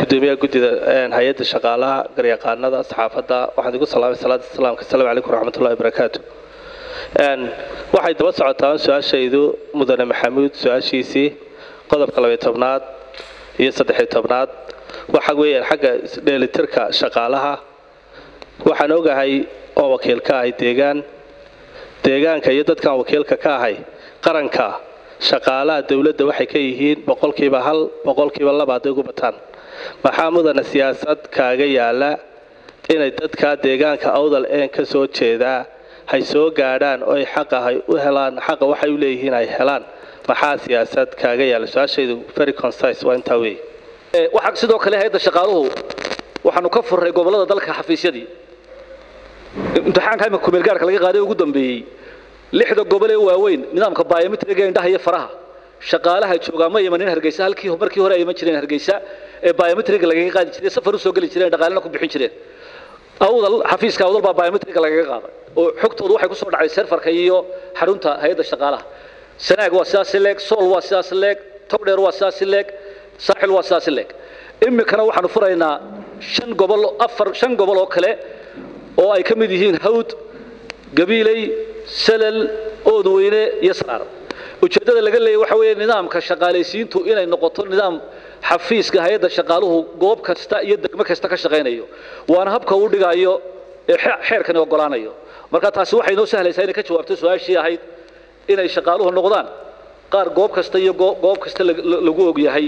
gudoomiyaha guddida hay'adda shaqaalaha garyaqaanada saxaafadda waxaan igu salaamay salaada islaamka. Asalaamu calaykum waraxmatullahi wabarakaatu waxay daba socotaa su'aashaydu mudane maxamuud su'aashiisii qodobka labay tobnaad iyo saddexiy tobnaad. Waxa weeyaan xagga dheelitirka shaqaalaha waxaan ogahay oo wakiil ka ahay deegaan deegaanka iyo dadkan wakiilka ka ahay qaranka shaqaalaha dowladda waxay ka yihiin boqolkiiba hal boqolkiiba laba hadday ugu bataan. Maxaa mudane siyaasad kaaga yaalla inay dadka deegaanka awdal een ka soo jeedaa? Hay soo gaadhaan oo ay xaqahay u helaan xaqa waxay u leeyihiin ay helaan. Maxaa siyaasad kaaga yaalla? Su'aashaydu very concise waa intaa weeye. Waxaa sidoo kale hay'adda shaqaaluhu. Waxaanu ka furray gobollada dalka xafiisyadii. Imtixaanka imika kumeelgaarka laga qaaday ugu dambeeyey lixda gobol ee waaweyn nidaamka biometriga indhaha iyo faraha. Shaqaalaha joogaa ma imanin hargeysa halkii markii hore ay iman jireen hargeysa ee biometriga lagaga qaadi jiray safar u soo geli jireen dhaqaalena ku bixin jireen. Awdal xafiiska awdal baa biometriga lagaga qaaday. Oo xogtoodu waxay ku soo dhacday serfarka iyo xarunta hay'adda shaqaalaha. Sanaag waa sidaasi leeg sool waa sidaasi leeg togdheer waa sidaasi leeg saaxil waa sidaasi leeg. Imikana waxaanu furaynaa shan gobol afar shan gobol oo kale oo ay ka mid yihiin hawd gabiiley salal oodweyne iyo saraar ujeeddada laga leeyay waxa weeye nidaamka shaqaalaysiintu inay noqoto nidaam xafiiska hay-adda shaqaaluhu goob kasta iyo degmo kasta ka shaqaynayo waana habka uu dhigayo ee xeerkani ogolaanayo marka taasi waxay noo sahlaysaa inay ka jawaabto su-aashii ahayd inay shaqaaluhu noqdaan qaar goob kasta iyo goob kasta lagu og yahay